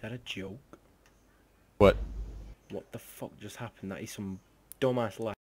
Is that a joke? What? What the fuck just happened? That is some dumbass laugh.